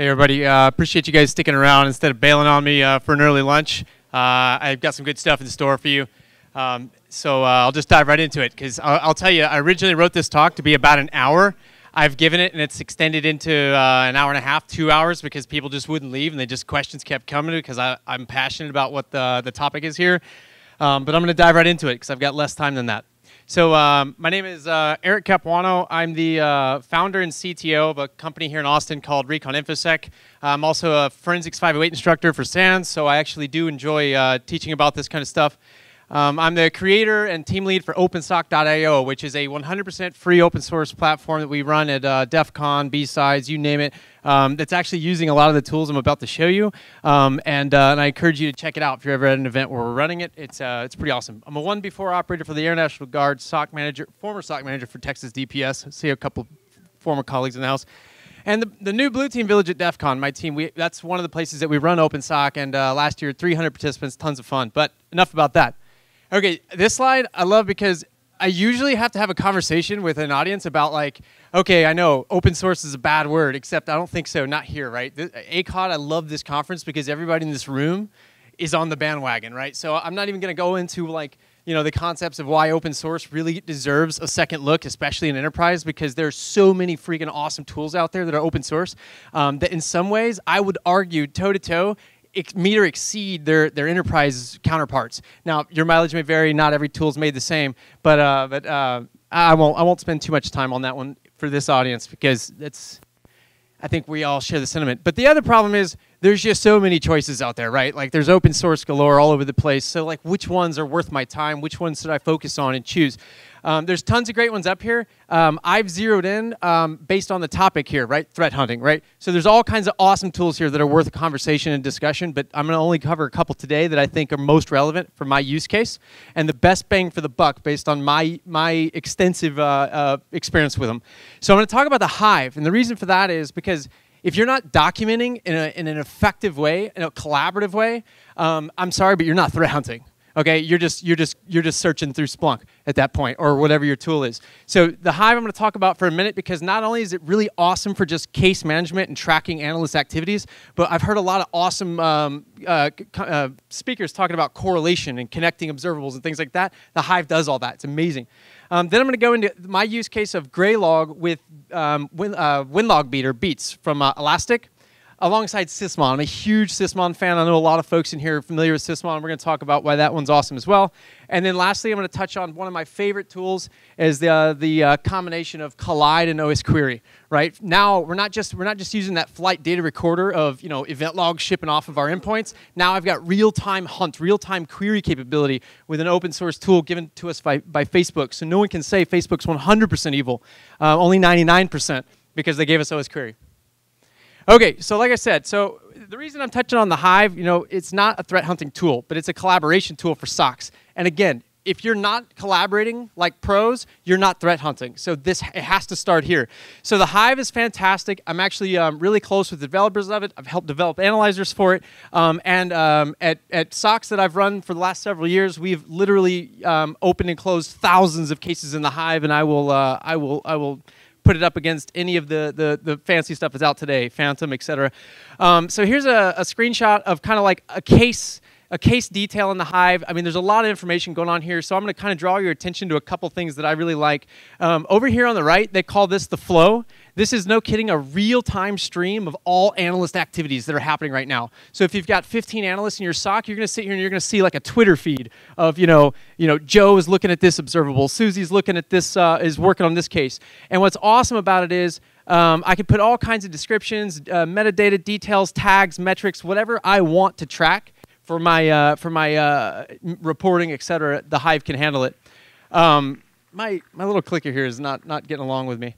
Hey, everybody. Uh, appreciate you guys sticking around instead of bailing on me uh, for an early lunch. Uh, I've got some good stuff in store for you. Um, so uh, I'll just dive right into it because I'll, I'll, tell you, I originally wrote this talk to be about an hour. I've given it and it's extended into uh, an hour and a half, two hours because people just wouldn't leave and they just questions kept coming because I'm passionate about what the, the topic is here. Um, but I'm going to dive right into it because I've got less time than that. So um, my name is uh, Eric Capuano. I'm the uh, founder and CTO of a company here in Austin called Recon InfoSec. I'm also a Forensics 508 instructor for SANS, so I actually do enjoy uh, teaching about this kind of stuff. Um, I'm the creator and team lead for OpenSOC.io, which is a 100% free open source platform that we run at uh, DEF CON, B-Sides, you name it. Um, that's actually using a lot of the tools I'm about to show you. Um, and, uh, and I encourage you to check it out if you're ever at an event where we're running it. It's, uh, it's pretty awesome. I'm a 1B4 operator for the Air National Guard, SOC manager, former SOC manager for Texas DPS. I see a couple former colleagues in the house. And the, the new Blue Team Village at DEF CON, my team, we, that's one of the places that we run OpenSOC. And uh, last year, 300 participants, tons of fun. But enough about that. Okay, this slide I love because I usually have to have a conversation with an audience about like, okay, I know open source is a bad word, except I don't think so, not here, right? ACOD, I love this conference because everybody in this room is on the bandwagon, right? So I'm not even gonna go into like, you know, the concepts of why open source really deserves a second look, especially in enterprise, because there's so many freaking awesome tools out there that are open source um, that in some ways I would argue toe to toe ex- meet or exceed their, their enterprise counterparts. Now, your mileage may vary. Not every tool is made the same, but uh, but uh, I won't I won't spend too much time on that one for this audience because it's I think we all share the sentiment. But the other problem is there's just so many choices out there, right? Like there's open source galore all over the place. So like which ones are worth my time? Which ones should I focus on and choose? Um, there's tons of great ones up here. Um, I've zeroed in um, based on the topic here, right? Threat hunting, right? So there's all kinds of awesome tools here that are worth a conversation and discussion, but I'm going to only cover a couple today that I think are most relevant for my use case and the best bang for the buck based on my, my extensive uh, uh, experience with them. So I'm going to talk about the Hive, and the reason for that is because if you're not documenting in, a, in an effective way, in a collaborative way, um, I'm sorry, but you're not threat hunting. Okay, you're just you're just you're just searching through Splunk at that point, or whatever your tool is. So the Hive I'm going to talk about for a minute because not only is it really awesome for just case management and tracking analyst activities, but I've heard a lot of awesome um, uh, uh, speakers talking about correlation and connecting observables and things like that. The Hive does all that. It's amazing. Um, then I'm going to go into my use case of Graylog with um, Win, uh, Winlog Beater Beats from uh, Elastic alongside Sysmon. I'm a huge Sysmon fan. I know a lot of folks in here are familiar with Sysmon. We're going to talk about why that one's awesome as well. And then lastly, I'm going to touch on one of my favorite tools is the, uh, the uh, combination of Kolide and OS Query. Right now, we're not just we're not just using that flight data recorder of you know event logs shipping off of our endpoints. Now I've got real-time hunt, real-time query capability with an open source tool given to us by, by Facebook. So no one can say Facebook's 100% evil, uh, only 99% because they gave us OS Query. Okay, so like I said, so the reason I'm touching on the Hive, you know, it's not a threat hunting tool, but it's a collaboration tool for SOCs. And again, if you're not collaborating like pros, you're not threat hunting. So this it has to start here. So the Hive is fantastic. I'm actually um, really close with the developers of it. I've helped develop analyzers for it. Um, and um, at, at SOCs that I've run for the last several years, we've literally um, opened and closed thousands of cases in the Hive, and I will, uh, I will, I will put it up against any of the, the, the fancy stuff that's out today, Phantom, etc. Um, so here's a, a screenshot of kind of like a case a case detail in the Hive. I mean, there's a lot of information going on here, so I'm going to kind of draw your attention to a couple things that I really like. Um, over here on the right, they call this the flow. This is no kidding a real-time stream of all analyst activities that are happening right now. So if you've got 15 analysts in your SOC, you're going to sit here and you're going to see like a Twitter feed of you know, you know, Joe is looking at this observable, Susie's looking at this, uh, is working on this case. And what's awesome about it is um, I can put all kinds of descriptions, uh, metadata, details, tags, metrics, whatever I want to track for my uh, for my uh, reporting, cetera. The Hive can handle it. Um, my my little clicker here is not not getting along with me.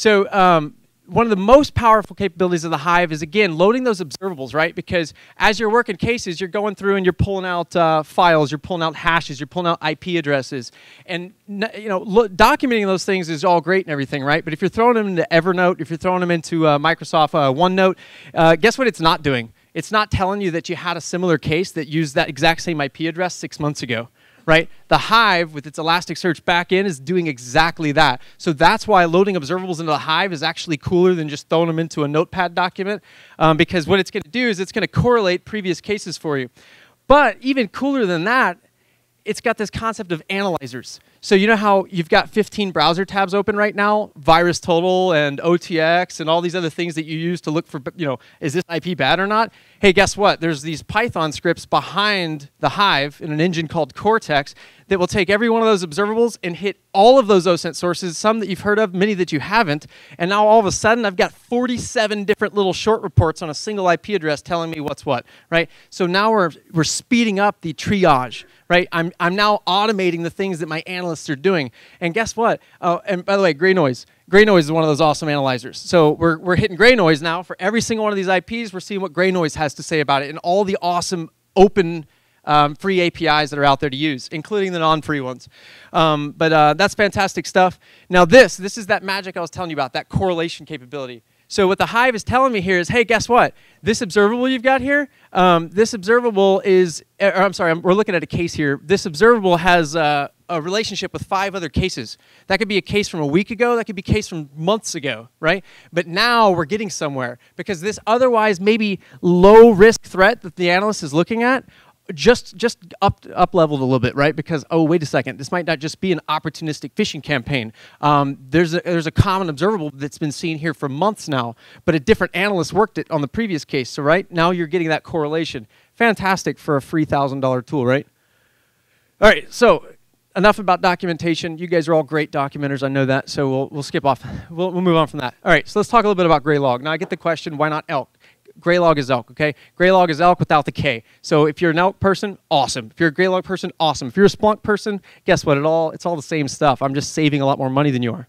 So um, one of the most powerful capabilities of the Hive is again loading those observables, right? Because as you're working cases, you're going through and you're pulling out uh, files, you're pulling out hashes, you're pulling out IP addresses, and you know documenting those things is all great and everything, right? But if you're throwing them into Evernote, if you're throwing them into uh, Microsoft uh, OneNote, uh, guess what? It's not doing it's not telling you that you had a similar case that used that exact same IP address six months ago, right? The Hive, with its Elasticsearch backend, is doing exactly that. So that's why loading observables into the Hive is actually cooler than just throwing them into a notepad document, um, because what it's going to do is it's going to correlate previous cases for you. But even cooler than that, it's got this concept of analyzers. So you know how you've got 15 browser tabs open right now, VirusTotal and OTX and all these other things that you use to look for, you know, is this IP bad or not? Hey, guess what? There's these Python scripts behind the Hive in an engine called Cortex that will take every one of those observables and hit all of those OSINT sources, some that you've heard of, many that you haven't. And now all of a sudden, I've got 47 different little short reports on a single IP address telling me what's what, right? So now we're, we're speeding up the triage right? I'm, I'm now automating the things that my analysts are doing. And guess what? Oh, and by the way, GreyNoise. Gray noise is one of those awesome analyzers. So we're, we're hitting GreyNoise now for every single one of these IPs. We're seeing what GreyNoise has to say about it and all the awesome open um, free APIs that are out there to use, including the non-free ones. Um, but uh, that's fantastic stuff. Now this, this is that magic I was telling you about, that correlation capability. So what the Hive is telling me here is, hey, guess what? This observable you've got here, um, this observable is, er, I'm sorry, I'm, we're looking at a case here. This observable has uh, a relationship with five other cases. That could be a case from a week ago. That could be a case from months ago, right? But now we're getting somewhere because this otherwise maybe low risk threat that the analyst is looking at just just up up leveled a little bit, right? Because oh, wait a second, this might not just be an opportunistic phishing campaign. Um, there's a, there's a common observable that's been seen here for months now, but a different analyst worked it on the previous case. So right now you're getting that correlation. Fantastic for a free thousand dollar tool, right? All right, so enough about documentation. You guys are all great documenters, I know that. So we'll we'll skip off. We'll, we'll move on from that. All right, so let's talk a little bit about Graylog. Now I get the question, why not elk? Graylog is elk, okay? Graylog is elk without the K. So if you're an elk person, awesome. If you're a Graylog person, awesome. If you're a Splunk person, guess what? It all it's all the same stuff. I'm just saving a lot more money than you are.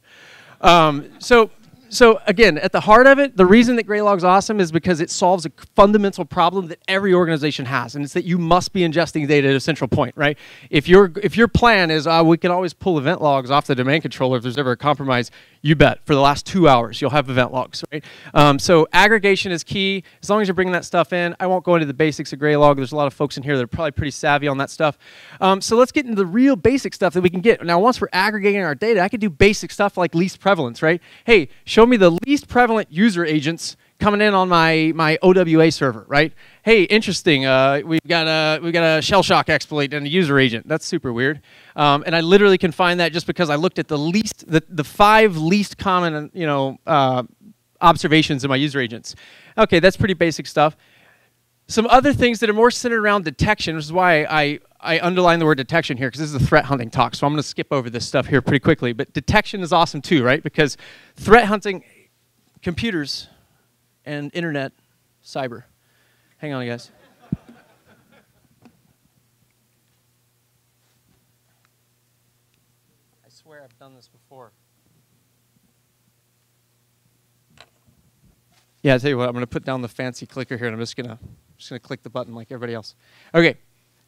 Um, so so again, at the heart of it, the reason that Graylog's awesome is because it solves a fundamental problem that every organization has, and it's that you must be ingesting data at a central point, right? If your if your plan is uh, we can always pull event logs off the domain controller if there's ever a compromise, you bet. For the last two hours, you'll have event logs, right? Um, so aggregation is key. As long as you're bringing that stuff in, I won't go into the basics of Graylog. There's a lot of folks in here that are probably pretty savvy on that stuff. Um, so let's get into the real basic stuff that we can get. Now, once we're aggregating our data, I can do basic stuff like least prevalence, right? Hey, show show me the least prevalent user agents coming in on my, my OWA server, right? Hey, interesting. Uh, we've got a we've got a shell shock exploit and a user agent. That's super weird. Um, and I literally can find that just because I looked at the least the, the five least common you know uh, observations in my user agents. Okay, that's pretty basic stuff. Some other things that are more centered around detection, which is why I, I underline the word detection here, because this is a threat hunting talk, so I'm going to skip over this stuff here pretty quickly. But detection is awesome too, right? Because threat hunting, computers, and internet, cyber. Hang on, guys. I swear I've done this before. Yeah, I tell you what, I'm going to put down the fancy clicker here, and I'm just going to just going to click the button like everybody else. Okay,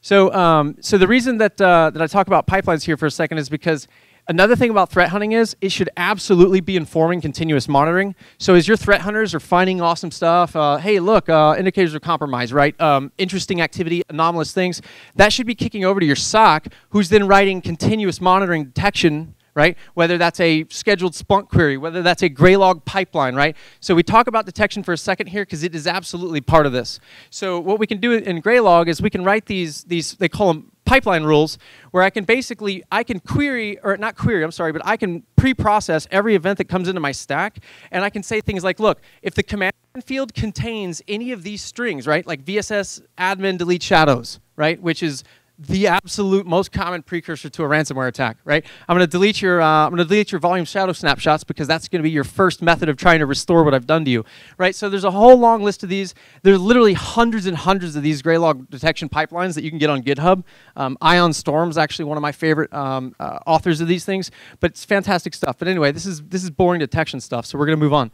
so um, so the reason that uh, that I talk about pipelines here for a second is because another thing about threat hunting is it should absolutely be informing continuous monitoring. So as your threat hunters are finding awesome stuff, uh, hey, look, uh, indicators of compromise, right? Um, interesting activity, anomalous things, that should be kicking over to your SOC, who's then writing continuous monitoring detection right? Whether that's a scheduled Splunk query, whether that's a Graylog pipeline, right? So we talk about detection for a second here because it is absolutely part of this. So what we can do in Graylog is we can write these, these they call them pipeline rules, where I can basically, I can query, or not query, I'm sorry, but I can pre-process every event that comes into my stack, and I can say things like, look, if the command field contains any of these strings, right, like VSS admin delete shadows, right, which is the absolute most common precursor to a ransomware attack, right? I'm going to delete your uh, I'm going to delete your volume shadow snapshots because that's going to be your first method of trying to restore what I've done to you, right? So there's a whole long list of these. There's literally hundreds and hundreds of these Graylog detection pipelines that you can get on GitHub. Um, Ion Storm is actually one of my favorite um, uh, authors of these things, but it's fantastic stuff. But anyway, this is this is boring detection stuff, so we're going to move on.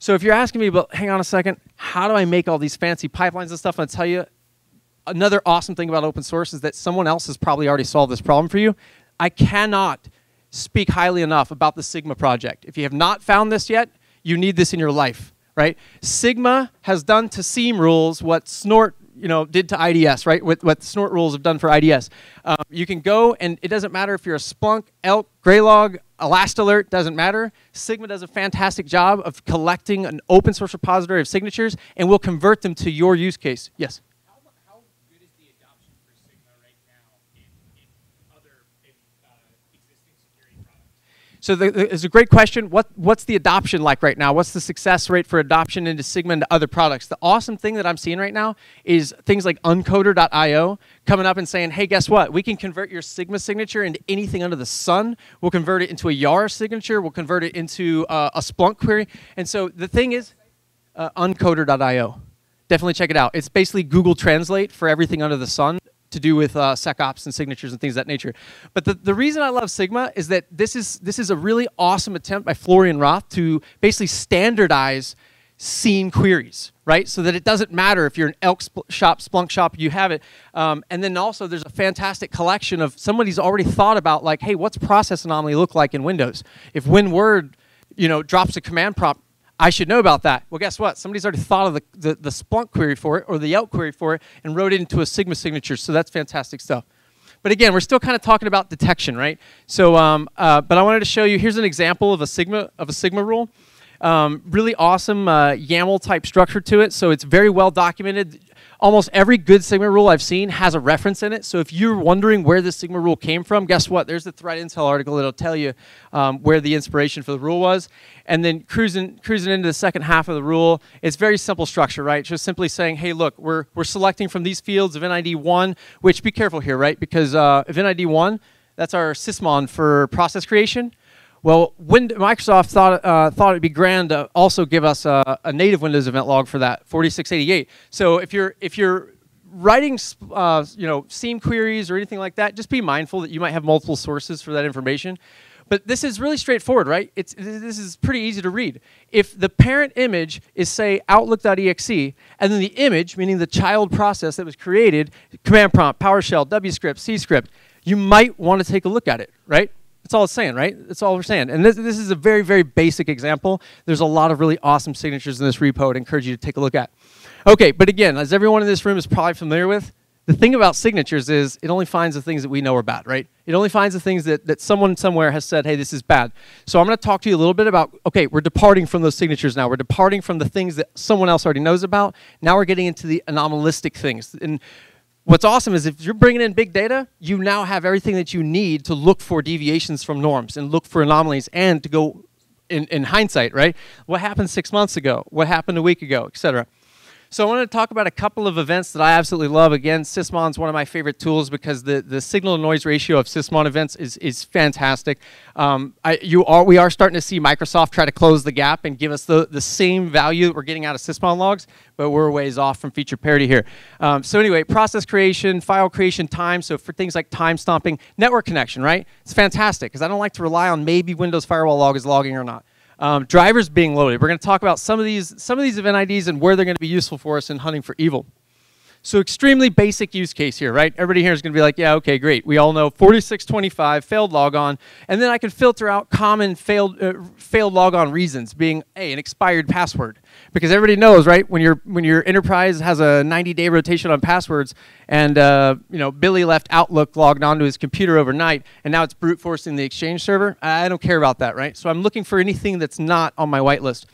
So if you're asking me, but hang on a second, how do I make all these fancy pipelines and stuff? I'll tell you, another awesome thing about open source is that someone else has probably already solved this problem for you. I cannot speak highly enough about the Sigma project. If you have not found this yet, you need this in your life, right? Sigma has done to SIEM rules what Snort you know, did to IDS, right? What, what snort rules have done for IDS. Um, you can go, and it doesn't matter if you're a Splunk, Elk, Graylog, Elastalert, doesn't matter. Sigma does a fantastic job of collecting an open source repository of signatures, and will convert them to your use case. Yes? So the, the, it's a great question. What, what's the adoption like right now? What's the success rate for adoption into Sigma and other products? The awesome thing that I'm seeing right now is things like uncoder.io coming up and saying, hey, guess what? We can convert your Sigma signature into anything under the sun. We'll convert it into a Yara signature. We'll convert it into uh, a Splunk query. And so the thing is, uh, uncoder.io. Definitely check it out. It's basically Google Translate for everything under the sun to do with uh, SecOps and signatures and things of that nature. But the, the reason I love Sigma is that this is, this is a really awesome attempt by Florian Roth to basically standardize SIEM queries, right? So that it doesn't matter if you're an Elk shop, Splunk shop, you have it. Um, and then also there's a fantastic collection of somebody's already thought about like, hey, what's process anomaly look like in Windows? If WinWord, you know, drops a command prompt I should know about that. Well, guess what? Somebody's already thought of the, the, the Splunk query for it or the Elk query for it and wrote it into a Sigma signature. So that's fantastic stuff. But again, we're still kind of talking about detection, right? So, um, uh, but I wanted to show you. Here's an example of a Sigma of a Sigma rule. Um, really awesome uh, YAML type structure to it. So it's very well documented almost every good Sigma rule I've seen has a reference in it. So if you're wondering where this Sigma rule came from, guess what? There's the Threat Intel article that'll tell you um, where the inspiration for the rule was. And then cruising, cruising into the second half of the rule, it's very simple structure, right? Just simply saying, hey, look, we're, we're selecting from these fields of EID1, which be careful here, right? Because uh, if EID1, that's our sysmon for process creation. Well, when Microsoft thought, uh, thought it'd be grand to also give us a, a, native Windows event log for that, 4688. So if you're, if you're writing uh, you know, SIEM queries or anything like that, just be mindful that you might have multiple sources for that information. But this is really straightforward, right? It's, this is pretty easy to read. If the parent image is, say, outlook.exe, and then the image, meaning the child process that was created, command prompt, PowerShell, WScript, CScript, you might want to take a look at it, right? That's all it's saying, right? That's all we're saying. And this, this is a very, very basic example. There's a lot of really awesome signatures in this repo I'd encourage you to take a look at. Okay, but again, as everyone in this room is probably familiar with, the thing about signatures is it only finds the things that we know are bad, right? It only finds the things that, that someone somewhere has said, hey, this is bad. So I'm going to talk to you a little bit about, okay, we're departing from those signatures now. We're departing from the things that someone else already knows about. Now we're getting into the anomalistic things. And What's awesome is if you're bringing in big data, you now have everything that you need to look for deviations from norms and look for anomalies and to go in, in hindsight, right? What happened six months ago? What happened a week ago, et cetera. So I want to talk about a couple of events that I absolutely love. Again, Sysmon is one of my favorite tools because the, the signal to noise ratio of Sysmon events is, is fantastic. Um, I, you are, we are starting to see Microsoft try to close the gap and give us the, the same value that we're getting out of Sysmon logs, but we're ways off from feature parity here. Um, so anyway, process creation, file creation time. So for things like time stomping, network connection, right? It's fantastic because I don't like to rely on maybe Windows Firewall log is logging or not. Um, drivers being loaded. We're going to talk about some of these some of these event IDs and where they're going to be useful for us in hunting for evil. So extremely basic use case here, right? Everybody here is going to be like, yeah, okay, great. We all know 4625 failed logon, and then I can filter out common failed uh, failed logon reasons, being a an expired password, because everybody knows, right? When your when your enterprise has a 90-day rotation on passwords, and uh, you know Billy left Outlook logged onto his computer overnight, and now it's brute forcing the Exchange server. I don't care about that, right? So I'm looking for anything that's not on my whitelist.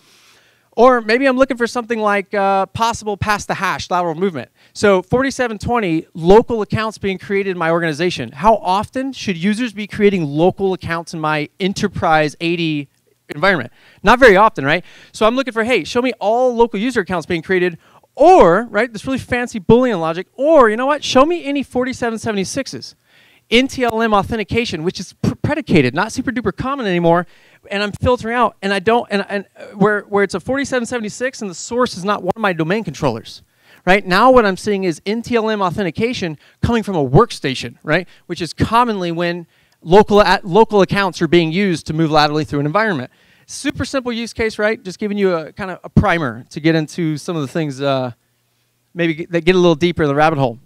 Or maybe I'm looking for something like uh, possible pass the hash lateral movement. So 4720, local accounts being created in my organization. How often should users be creating local accounts in my enterprise AD environment? Not very often, right? So I'm looking for, hey, show me all local user accounts being created or, right, this really fancy Boolean logic, or, you know what, show me any 4776s. NTLM authentication, which is pr predicated, not super duper common anymore, and I'm filtering out, and I don't, and, and uh, where, where it's a 4776 and the source is not one of my domain controllers. Right now, what I'm seeing is NTLM authentication coming from a workstation, right? Which is commonly when local local accounts are being used to move laterally through an environment. Super simple use case, right? Just giving you a kind of a primer to get into some of the things, uh, maybe that get a little deeper in the rabbit hole.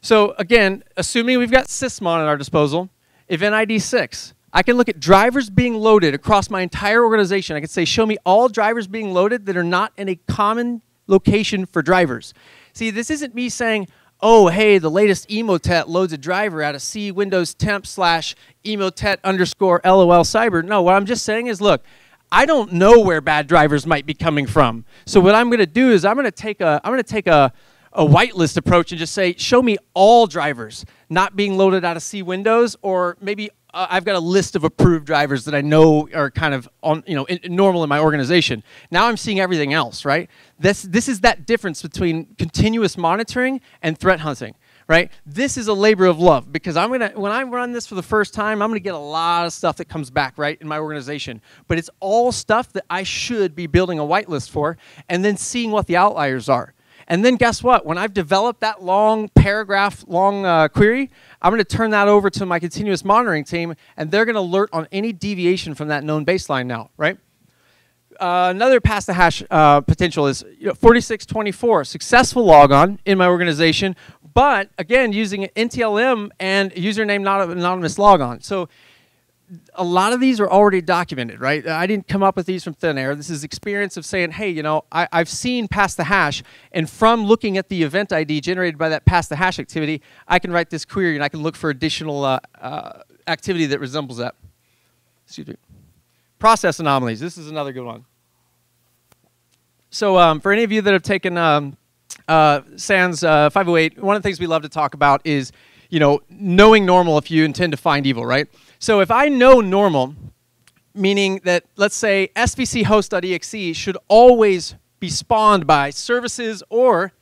So again, assuming we've got Sysmon at our disposal, event ID 6, I can look at drivers being loaded across my entire organization. I can say, show me all drivers being loaded that are not in a common location for drivers. See, this isn't me saying, oh, hey, the latest Emotet loads a driver out of C Windows temp slash Emotet underscore LOL cyber. No, what I'm just saying is, look, I don't know where bad drivers might be coming from. So what I'm going to do is I'm going to take a I'm going to take a a whitelist approach and just say, show me all drivers not being loaded out of C Windows, or maybe uh, I've got a list of approved drivers that I know are kind of on, you know, in, normal in my organization. Now I'm seeing everything else, right? This this is that difference between continuous monitoring and threat hunting right? This is a labor of love because I'm gonna when I run this for the first time, I'm gonna get a lot of stuff that comes back right in my organization. But it's all stuff that I should be building a whitelist for and then seeing what the outliers are. And then guess what? When I've developed that long paragraph long uh, query, I'm going to turn that over to my continuous monitoring team, and they're going to alert on any deviation from that known baseline now, right? Uh, another pass the hash uh, potential is you know, 4624, successful logon in my organization, but again, using NTLM and username not anonymous logon. So a lot of these are already documented, right? I didn't come up with these from thin air. This is experience of saying, hey, you know, I, have seen pass the hash, and from looking at the event ID generated by that pass the hash activity, I can write this query and I can look for additional uh, uh, activity that resembles that. Excuse me. Process anomalies. This is another good one. So um, for any of you that have taken um, uh, SANS uh, 508, one of the things we love to talk about is, you know, knowing normal if you intend to find evil, right? So if I know normal, meaning that let's say svc host.exe should always be spawned by services or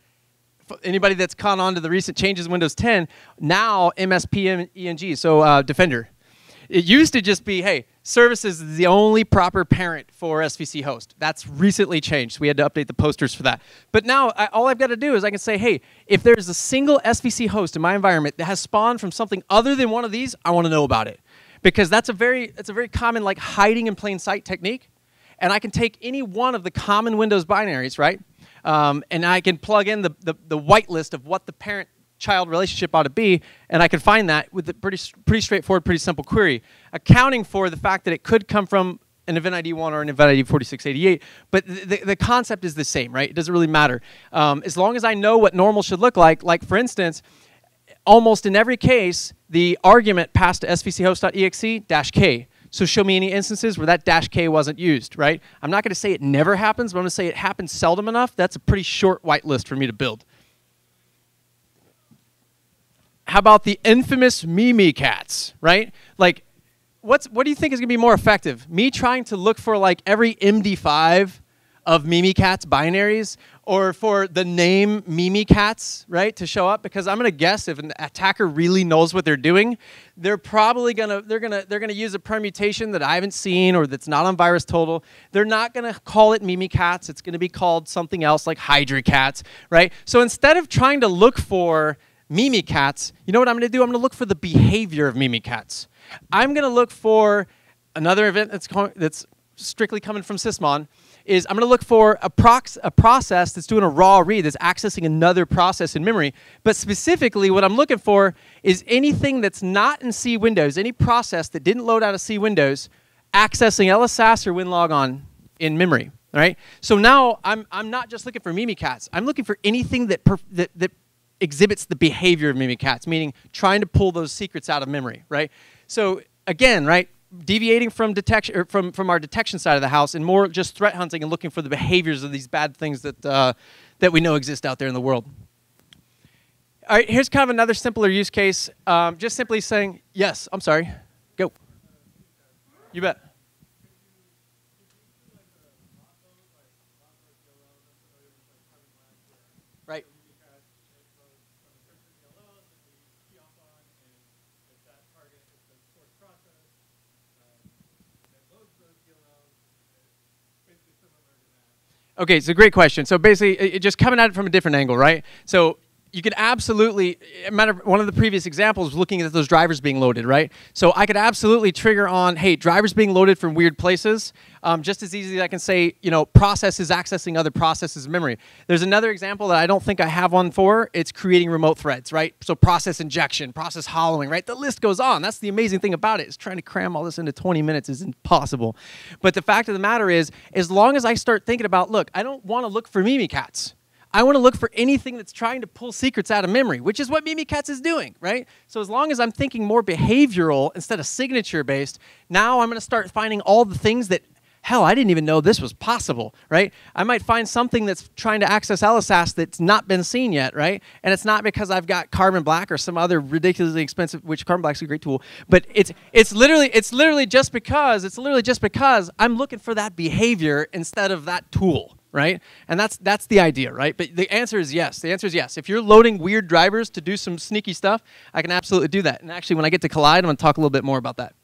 anybody that's caught on to the recent changes in Windows 10, now MsMpEng, so uh, Defender. It used to just be, hey, services is the only proper parent for SVC host. That's recently changed. we had to update the posters for that. But now I, all I've got to do is I can say, hey, if there's a single SVC host in my environment that has spawned from something other than one of these, I want to know about it. Because that's a very, that's a very common like hiding in plain sight technique. And I can take any one of the common Windows binaries, right? Um, and I can plug in the, the, the whitelist of what the parent child relationship ought to be, and I can find that with a pretty, pretty straightforward, pretty simple query, accounting for the fact that it could come from an event ID 1 or an event ID 4688, but the, the concept is the same, right? It doesn't really matter. Um, as long as I know what normal should look like, like for instance, almost in every case, the argument passed to svchost.exe dash k. So show me any instances where that dash k wasn't used, right? I'm not going to say it never happens, but I'm going to say it happens seldom enough. That's a pretty short whitelist for me to build. How about the infamous Mimikatz, right? Like, what's what do you think is going to be more effective? Me trying to look for like every MD5 of Mimikatz binaries, or for the name Mimikatz, right, to show up? Because I'm going to guess if an attacker really knows what they're doing, they're probably going to they're going to they're going to use a permutation that I haven't seen or that's not on VirusTotal. They're not going to call it Mimikatz. It's going to be called something else like HydraCats, right? So instead of trying to look for Mimikatz, you know what I'm going to do? I'm going to look for the behavior of Mimikatz. I'm going to look for another event that's, that's strictly coming from Sysmon is I'm going to look for a, prox a process that's doing a raw read, that's accessing another process in memory. But specifically, what I'm looking for is anything that's not in C Windows, any process that didn't load out of C Windows, accessing LSASS or WinLogon in memory. Right? So now I'm, I'm not just looking for Mimikatz. I'm looking for anything that, that, that exhibits the behavior of Mimikatz, meaning trying to pull those secrets out of memory, right? So again, right, deviating from detection or from from our detection side of the house and more just threat hunting and looking for the behaviors of these bad things that uh, that we know exist out there in the world. All right, here's kind of another simpler use case. Um, just simply saying, yes, I'm sorry, go. You bet. Okay, it's a great question. So basically, it, just coming at it from a different angle, right? So you could absolutely matter one of the previous examples was looking at those drivers being loaded right? So i could absolutely trigger on hey drivers being loaded from weird places um, just as easily as i can say you know processes accessing other processes memory. There's another example that i don't think i have one for. It's creating remote threads right? So process injection process hollowing right? The list goes on. That's the amazing thing about it is trying to cram all this into 20 minutes is impossible. But the fact of the matter is as long as i start thinking about look i don't want to look for mimikatz I want to look for anything that's trying to pull secrets out of memory, which is what Mimi Mimikatz is doing, right? So as long as I'm thinking more behavioral instead of signature based, now I'm going to start finding all the things that hell, I didn't even know this was possible, right? I might find something that's trying to access LSASS that's not been seen yet, right? And it's not because I've got Carbon Black or some other ridiculously expensive, which Carbon Black's a great tool, but it's it's literally it's literally just because it's literally just because I'm looking for that behavior instead of that tool, right? And that's that's the idea, right? But the answer is yes. The answer is yes. If you're loading weird drivers to do some sneaky stuff, I can absolutely do that. And actually, when I get to Kolide, I'm going to talk a little bit more about that.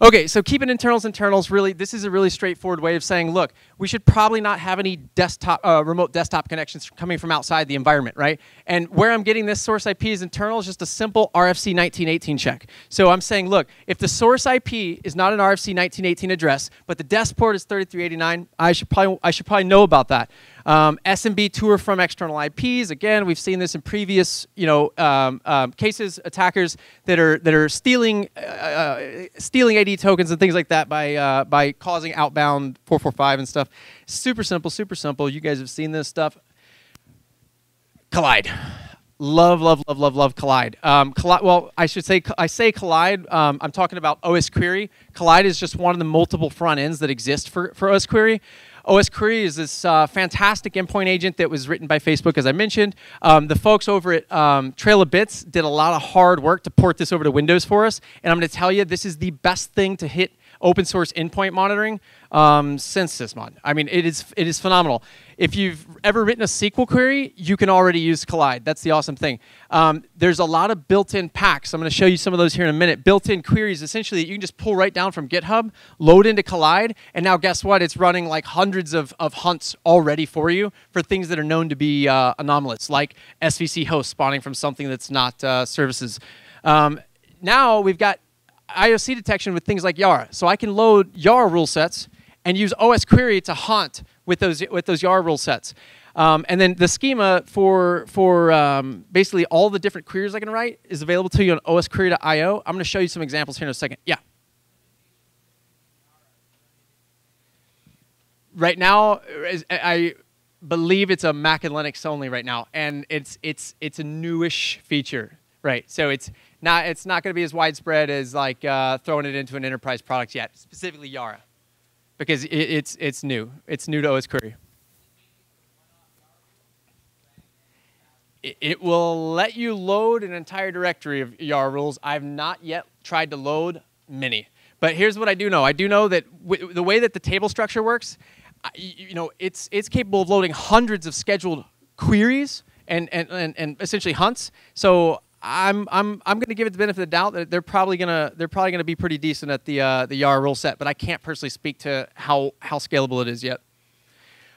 Okay, so keeping internals internals really, this is a really straightforward way of saying, look, we should probably not have any desktop, uh, remote desktop connections coming from outside the environment, right? And where I'm getting this source IP is internal is just a simple RFC 1918 check. So I'm saying, look, if the source IP is not an RFC 1918 address, but the dest port is 3389, I should probably, I should probably know about that. Um, SMB tour from external IPs. Again, we've seen this in previous, you know, um, um, cases. Attackers that are that are stealing uh, uh stealing AD tokens and things like that by uh, by causing outbound 445 and stuff. Super simple, super simple. You guys have seen this stuff. Kolide. Love, love, love, love, love Kolide. Um. Well, I should say I say Kolide. Um, I'm talking about OS Query. Kolide is just one of the multiple front ends that exist for, for OS Query. OS Query is this uh, fantastic endpoint agent that was written by Facebook, as I mentioned. Um, the folks over at um, Trail of Bits did a lot of hard work to port this over to Windows for us. And I'm going to tell you, this is the best thing to hit open source endpoint monitoring um, since Sysmon. I mean, it is, it is phenomenal. If you've ever written a SQL query, you can already use Kolide. That's the awesome thing. Um, there's a lot of built-in packs. I'm going to show you some of those here in a minute. Built-in queries, essentially, you can just pull right down from GitHub, load into Kolide, and now guess what? It's running like hundreds of, of hunts already for you for things that are known to be uh, anomalous, like SVC hosts spawning from something that's not uh, services. Um, now we've got IOC detection with things like Yara. So I can load Yara rule sets and use OS query to hunt with those with those Yara rule sets. Um, and then the schema for for um, basically all the different queries I can write is available to you on osquery.io. I'm going to show you some examples here in a second. Yeah. Right now, I believe it's a Mac and Linux only right now, and it's it's it's a newish feature, right? So it's not it's not going to be as widespread as like uh, throwing it into an enterprise product yet, specifically Yara, because it, it's it's new. It's new to OS Query. It, will let you load an entire directory of Yara rules. I've not yet tried to load many, but here's what I do know. I do know that the way that the table structure works, you know, it's it's capable of loading hundreds of scheduled queries and and, and, and essentially hunts. So I'm I'm I'm going to give it the benefit of the doubt that they're probably gonna they're probably gonna be pretty decent at the uh, the Yara rule set, but I can't personally speak to how how scalable it is yet.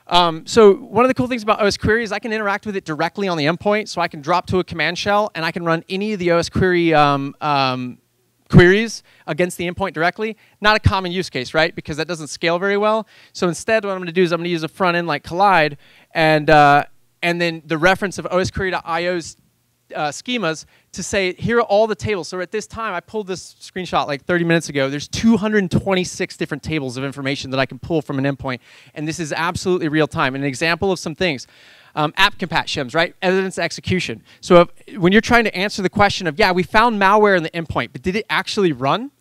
Um, so one of the cool things about OS Query is I can interact with it directly on the endpoint, so I can drop to a command shell and I can run any of the OS Query um, um, queries against the endpoint directly. Not a common use case, right? Because that doesn't scale very well. So instead, what I'm going to do is I'm going to use a front end like Kolide and uh, and then the reference of osquery.io's uh, schemas to say, here are all the tables. So at this time, I pulled this screenshot like 30 minutes ago. There's 226 different tables of information that I can pull from an endpoint. And this is absolutely real time. An example of some things. Um, app compat shims, right? Evidence execution. So if, when you're trying to answer the question of, yeah, we found malware in the endpoint, but did it actually run?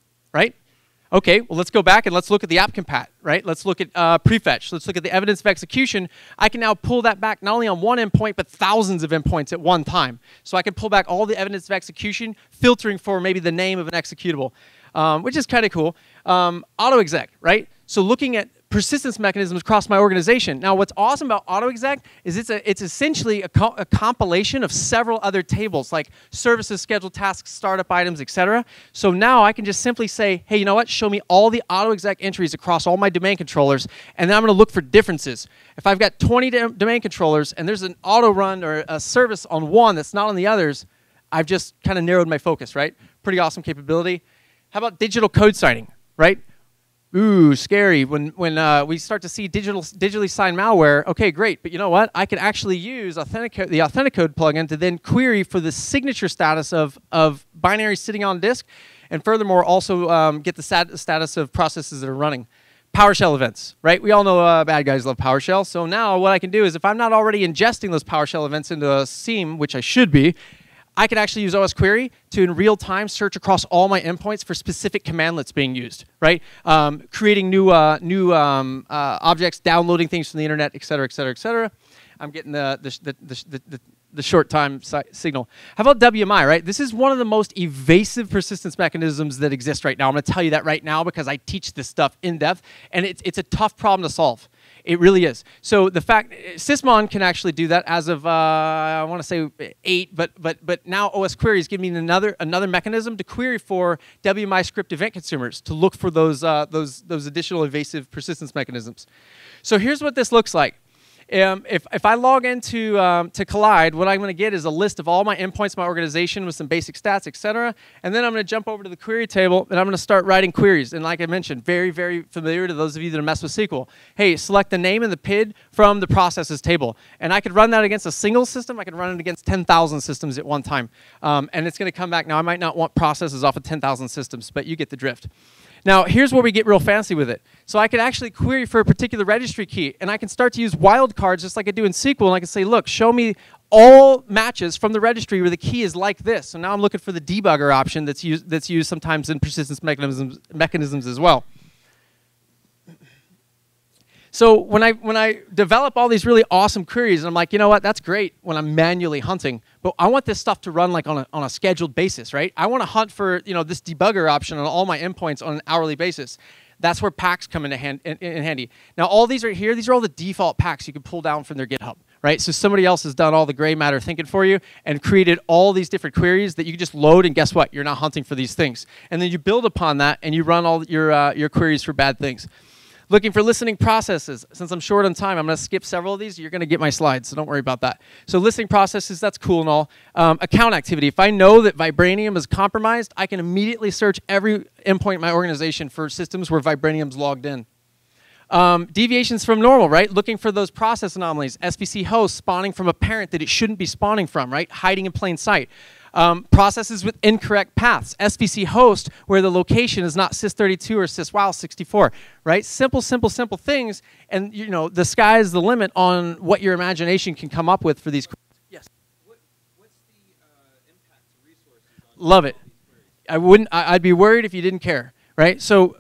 Okay, well, let's go back and let's look at the app compat, right? Let's look at uh, prefetch. Let's look at the evidence of execution. I can now pull that back not only on one endpoint, but thousands of endpoints at one time. So I can pull back all the evidence of execution, filtering for maybe the name of an executable, um, which is kind of cool. Um, auto exec, right? So looking at persistence mechanisms across my organization. Now, what's awesome about AutoExec is it's, a, it's essentially a, co a, compilation of several other tables, like services, scheduled tasks, startup items, etc. So now I can just simply say, hey, you know what? Show me all the AutoExec entries across all my domain controllers, and then I'm going to look for differences. If I've got 20 domain controllers and there's an auto run or a service on one that's not on the others, I've just kind of narrowed my focus, right? Pretty awesome capability. How about digital code signing, right? Ooh, scary. When, when uh, we start to see digital, digitally signed malware, okay, great. But you know what? I can actually use Authenticode, the Authenticode plugin to then query for the signature status of, of binaries sitting on disk, and furthermore, also um, get the stat status of processes that are running. PowerShell events, right? We all know uh, bad guys love PowerShell. So now what I can do is if I'm not already ingesting those PowerShell events into a SIEM, which I should be, I could actually use OS Query to in real time search across all my endpoints for specific commandlets being used, right? Um, creating new, uh, new um, uh, objects, downloading things from the internet, et cetera, et cetera, et cetera. I'm getting the, the, the, the, the short time si signal. How about WMI, right? This is one of the most evasive persistence mechanisms that exist right now. I'm going to tell you that right now because I teach this stuff in depth, and it's, it's a tough problem to solve. It really is. So the fact Sysmon can actually do that as of uh, I want to say eight, but but but now OS queries giving me another another mechanism to query for WMI script event consumers to look for those uh, those those additional evasive persistence mechanisms. So here's what this looks like um, if, if I log into um, to Kolide, what I'm going to get is a list of all my endpoints, my organization with some basic stats, etc. And then I'm going to jump over to the query table and I'm going to start writing queries. And like I mentioned, very, very familiar to those of you that mess with SQL. Hey, select the name and the PID from the processes table. And I could run that against a single system. I could run it against 10,000 systems at one time. Um, and it's going to come back. Now, I might not want processes off of 10,000 systems, but you get the drift. Now, here's where we get real fancy with it. So I can actually query for a particular registry key, and I can start to use wildcards just like I do in SQL, and I can say, look, show me all matches from the registry where the key is like this. So now I'm looking for the debugger option that's used, that's used sometimes in persistence mechanisms, mechanisms as well. So when I when I develop all these really awesome queries, and I'm like, you know what? That's great when I'm manually hunting, but I want this stuff to run like on a, on a scheduled basis, right? I want to hunt for you know this debugger option on all my endpoints on an hourly basis. That's where packs come into hand, in, in handy. Now all these right here, these are all the default packs you can pull down from their GitHub, right? So somebody else has done all the gray matter thinking for you and created all these different queries that you can just load, and guess what? You're not hunting for these things, and then you build upon that and you run all your uh, your queries for bad things. Looking for listening processes. Since I'm short on time, I'm going to skip several of these. You're going to get my slides, so don't worry about that. So listening processes, that's cool and all. Um, account activity. If I know that Vibranium is compromised, I can immediately search every endpoint in my organization for systems where Vibranium's logged in. Um, deviations from normal, right? Looking for those process anomalies. SVC host spawning from a parent that it shouldn't be spawning from, right? Hiding in plain sight. Um, processes with incorrect paths. SVC host where the location is not sys32 or syswow64, right? Simple, simple, simple things. And you know, the sky is the limit on what your imagination can come up with for these. Yes. What, what's the uh, impact to resources? Love it. I wouldn't. I, I'd be worried if you didn't care, right? So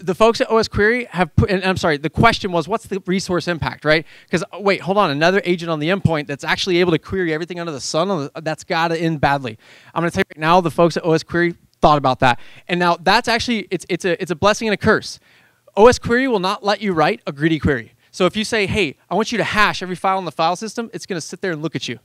the folks at OS Query have put, and I'm sorry, the question was, what's the resource impact, right? Because, uh, wait, hold on, another agent on the endpoint that's actually able to query everything under the sun, that's got to end badly. I'm going to tell you right now, the folks at OS Query thought about that. And now that's actually, it's, it's, a, it's a blessing and a curse. OS Query will not let you write a greedy query. So if you say, hey, I want you to hash every file in the file system, it's going to sit there and look at you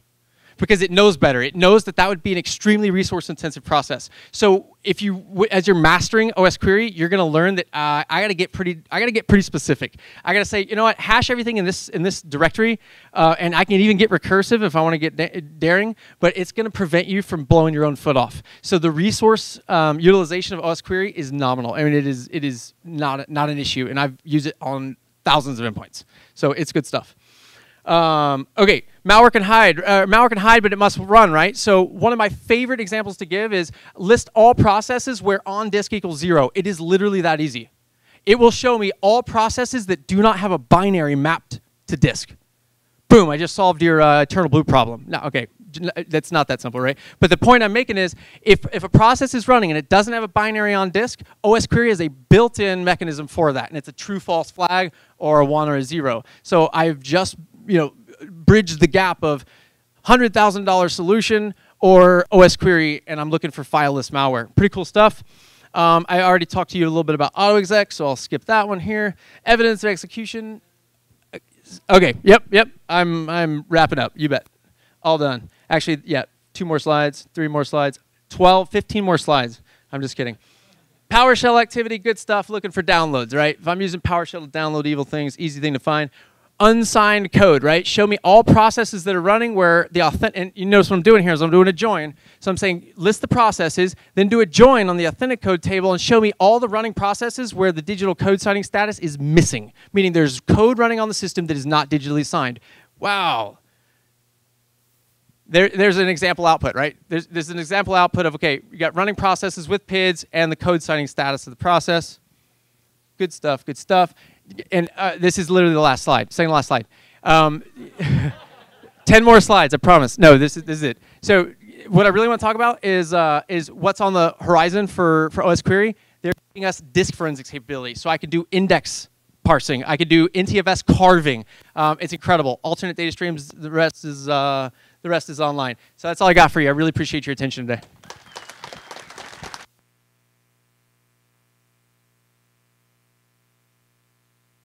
because it knows better. It knows that that would be an extremely resource intensive process. So if you, as you're mastering OS query, you're going to learn that uh, I got to get pretty, I got to get pretty specific. I got to say, you know what, hash everything in this in this directory, uh, and I can even get recursive if I want to get daring. But it's going to prevent you from blowing your own foot off. So the resource um, utilization of OS query is nominal. I mean, it is it is not not an issue, and I've used it on thousands of endpoints. So it's good stuff. Um, okay, malware can hide. Uh, malware can hide, but it must run, right? So one of my favorite examples to give is list all processes where on disk equals zero. It is literally that easy. It will show me all processes that do not have a binary mapped to disk. Boom, I just solved your uh, eternal blue problem. No, okay, that's not that simple, right? But the point I'm making is if, if a process is running and it doesn't have a binary on disk, OS Query is a built-in mechanism for that, and it's a true-false flag or a one or a zero. So I've just you know, bridge the gap of $100,000 solution or OS query, and I'm looking for fileless malware. Pretty cool stuff. Um, I already talked to you a little bit about AutoExec, so I'll skip that one here. Evidence of execution. Okay, yep, yep. I'm, I'm wrapping up. You bet. All done. Actually, yeah, two more slides, three more slides, 12, 15 more slides. I'm just kidding. PowerShell activity, good stuff. Looking for downloads, right? If I'm using PowerShell to download evil things, easy thing to find unsigned code, right? Show me all processes that are running where the authentic, and you notice what I'm doing here is I'm doing a join. So I'm saying list the processes, then do a join on the Authenticode table and show me all the running processes where the digital code signing status is missing, meaning there's code running on the system that is not digitally signed. Wow. There, there's an example output, right? There's, there's an example output of, okay, you got running processes with PIDs and the code signing status of the process. Good stuff. Good stuff. And uh, this is literally the last slide. Second last slide. Um, Ten more slides, I promise. No, this is this is it. So what I really want to talk about is uh, is what's on the horizon for for OS Query. They're giving us disk forensics capability, so I can do index parsing. I could do NTFS carving. Um, it's incredible. Alternate data streams. The rest is uh, the rest is online. So that's all I got for you. I really appreciate your attention today.